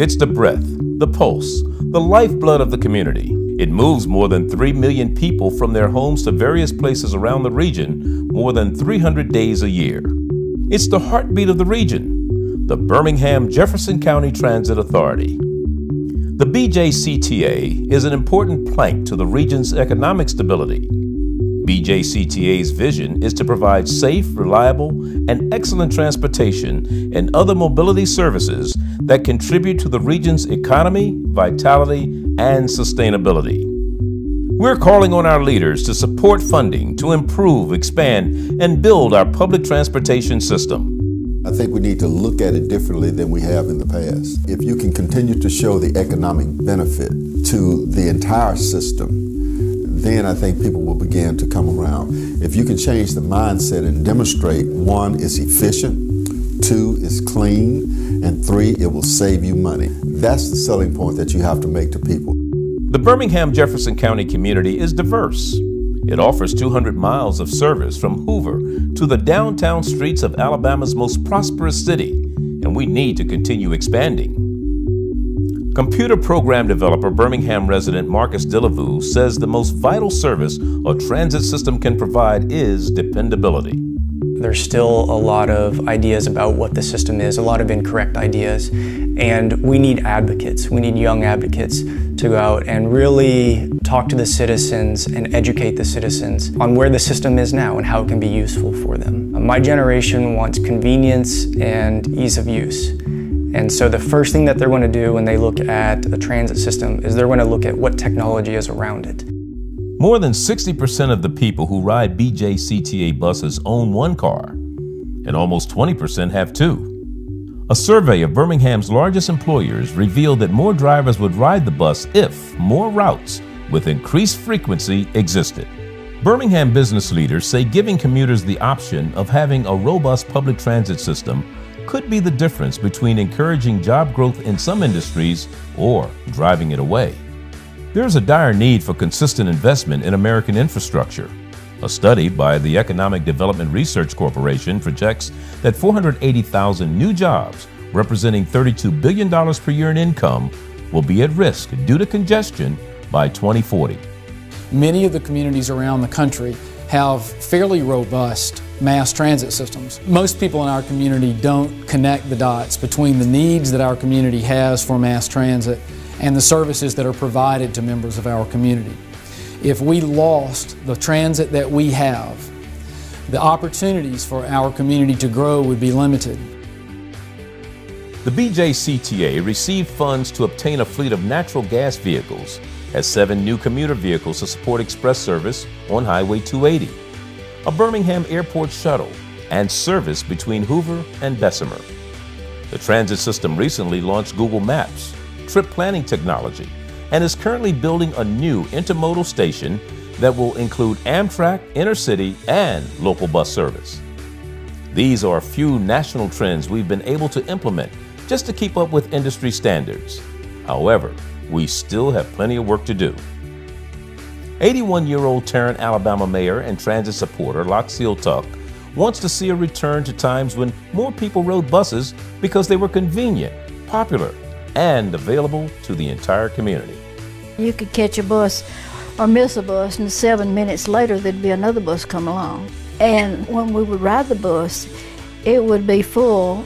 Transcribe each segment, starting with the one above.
It's the breath, the pulse, the lifeblood of the community. It moves more than 3 million people from their homes to various places around the region more than 300 days a year. It's the heartbeat of the region, the Birmingham Jefferson County Transit Authority. The BJCTA is an important plank to the region's economic stability. BJCTA's vision is to provide safe, reliable, and excellent transportation and other mobility services that contribute to the region's economy, vitality, and sustainability. We're calling on our leaders to support funding to improve, expand, and build our public transportation system. I think we need to look at it differently than we have in the past. If you can continue to show the economic benefit to the entire system, then I think people will begin to come around. If you can change the mindset and demonstrate one is efficient, two is clean, and three, it will save you money. That's the selling point that you have to make to people. The Birmingham Jefferson County community is diverse. It offers 200 miles of service from Hoover to the downtown streets of Alabama's most prosperous city, and we need to continue expanding. Computer program developer Birmingham resident Marcus Delavu says the most vital service a transit system can provide is dependability. There's still a lot of ideas about what the system is, a lot of incorrect ideas, and we need advocates. We need young advocates to go out and really talk to the citizens and educate the citizens on where the system is now and how it can be useful for them. My generation wants convenience and ease of use. And so the first thing that they're going to do when they look at a transit system is they're going to look at what technology is around it. More than 60% of the people who ride BJCTA buses own one car, and almost 20% have two. A survey of Birmingham's largest employers revealed that more drivers would ride the bus if more routes with increased frequency existed. Birmingham business leaders say giving commuters the option of having a robust public transit system could be the difference between encouraging job growth in some industries or driving it away. There's a dire need for consistent investment in American infrastructure. A study by the Economic Development Research Corporation projects that 480,000 new jobs, representing $32 billion per year in income, will be at risk due to congestion by 2040. Many of the communities around the country have fairly robust mass transit systems. Most people in our community don't connect the dots between the needs that our community has for mass transit and the services that are provided to members of our community. If we lost the transit that we have, the opportunities for our community to grow would be limited. The BJCTA received funds to obtain a fleet of natural gas vehicles, as seven new commuter vehicles to support express service on Highway 280 a Birmingham Airport shuttle, and service between Hoover and Bessemer. The transit system recently launched Google Maps, trip planning technology, and is currently building a new intermodal station that will include Amtrak, intercity, and local bus service. These are a few national trends we've been able to implement just to keep up with industry standards. However, we still have plenty of work to do. 81 year old Tarrant, Alabama mayor and transit supporter Loxcil Tuck wants to see a return to times when more people rode buses because they were convenient, popular, and available to the entire community. You could catch a bus or miss a bus, and seven minutes later, there'd be another bus come along. And when we would ride the bus, it would be full,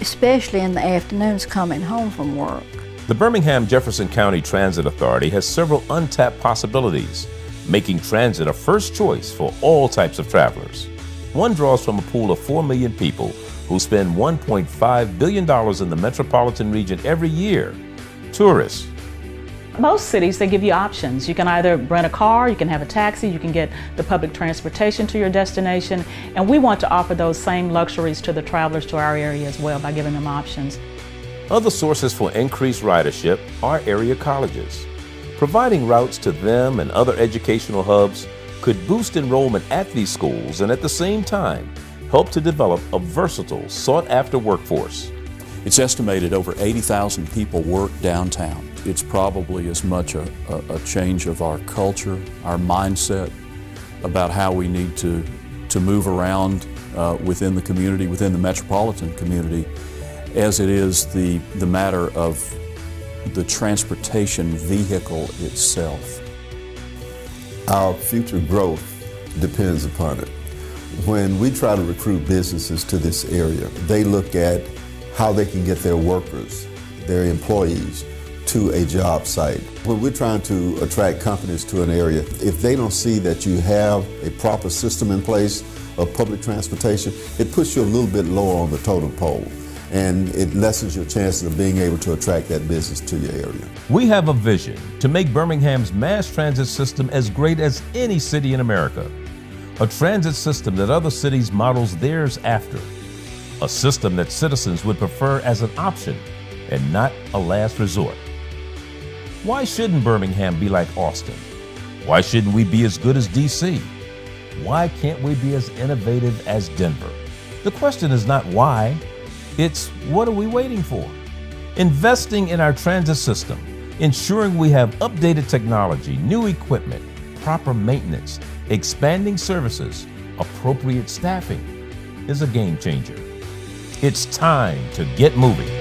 especially in the afternoons coming home from work. The Birmingham Jefferson County Transit Authority has several untapped possibilities, making transit a first choice for all types of travelers. One draws from a pool of 4 million people who spend $1.5 billion in the metropolitan region every year. Tourists. Most cities, they give you options. You can either rent a car, you can have a taxi, you can get the public transportation to your destination, and we want to offer those same luxuries to the travelers to our area as well by giving them options. Other sources for increased ridership are area colleges. Providing routes to them and other educational hubs could boost enrollment at these schools and at the same time help to develop a versatile, sought after workforce. It's estimated over 80,000 people work downtown. It's probably as much a, a, change of our culture, our mindset about how we need to, to move around uh, within the community, within the metropolitan community, as it is the, the matter of the transportation vehicle itself? Our future growth depends upon it. When we try to recruit businesses to this area, they look at how they can get their workers, their employees, to a job site. When we're trying to attract companies to an area, if they don't see that you have a proper system in place of public transportation, it puts you a little bit lower on the totem pole and it lessens your chances of being able to attract that business to your area. We have a vision to make Birmingham's mass transit system as great as any city in America. A transit system that other cities models theirs after. A system that citizens would prefer as an option and not a last resort. Why shouldn't Birmingham be like Austin? Why shouldn't we be as good as DC? Why can't we be as innovative as Denver? The question is not why, it's what are we waiting for? Investing in our transit system, ensuring we have updated technology, new equipment, proper maintenance, expanding services, appropriate staffing is a game changer. It's time to get moving.